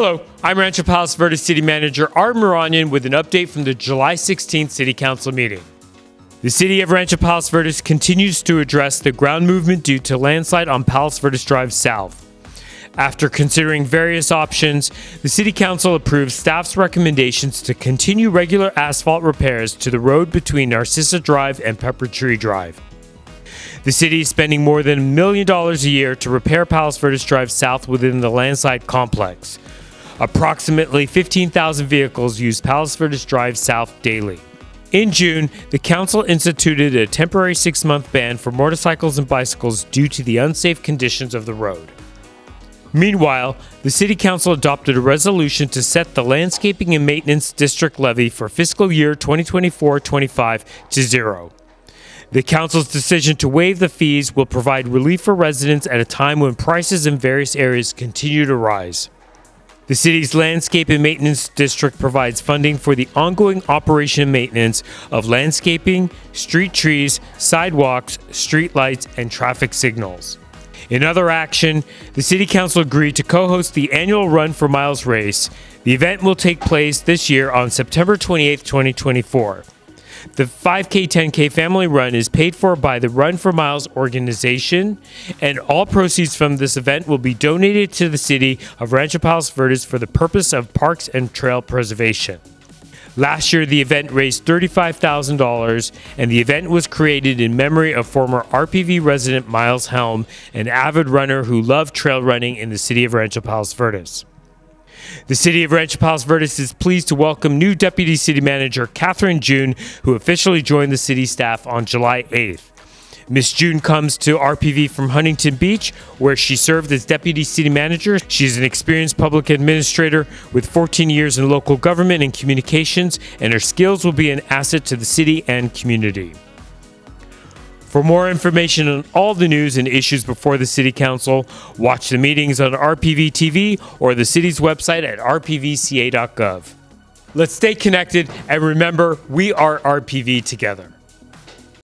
Hello, I'm Rancho Palos Verdes City Manager Ara Mihranian with an update from the July 16th City Council meeting. The city of Rancho Palos Verdes continues to address the ground movement due to landslide on Palos Verdes Drive South. After considering various options, the City Council approved staff's recommendations to continue regular asphalt repairs to the road between Narcissa Drive and Pepper Tree Drive. The city is spending more than a million dollars a year to repair Palos Verdes Drive South within the landslide complex. Approximately 15,000 vehicles use Palos Verdes Drive South daily. In June, the council instituted a temporary six month ban for motorcycles and bicycles due to the unsafe conditions of the road. Meanwhile, the City Council adopted a resolution to set the landscaping and maintenance district levy for fiscal year 2024 25 to zero. The Council's decision to waive the fees will provide relief for residents at a time when prices in various areas continue to rise. The city's landscape and maintenance district provides funding for the ongoing operation and maintenance of landscaping, street trees, sidewalks, street lights, and traffic signals. In other action, the City Council agreed to co host the annual Run for Miles race. The event will take place this year on September 28, 2024. The 5K 10K family run is paid for by the Run for Miles organization, and all proceeds from this event will be donated to the city of Rancho Palos Verdes for the purpose of parks and trail preservation. Last year, the event raised $35,000, and the event was created in memory of former RPV resident Miles Helm, an avid runner who loved trail running in the city of Rancho Palos Verdes. The city of Rancho Palos Verdes is pleased to welcome new Deputy City Manager Catherine June, who officially joined the city staff on July 8th. Miss June comes to RPV from Huntington Beach, where she served as deputy city manager. She's an experienced public administrator with 14 years in local government and communications, and her skills will be an asset to the city and community. For more information on all the news and issues before the City Council, watch the meetings on RPV TV or the city's website at rpvca.gov. Let's stay connected and remember, we are RPV together.